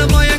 Girl, boy,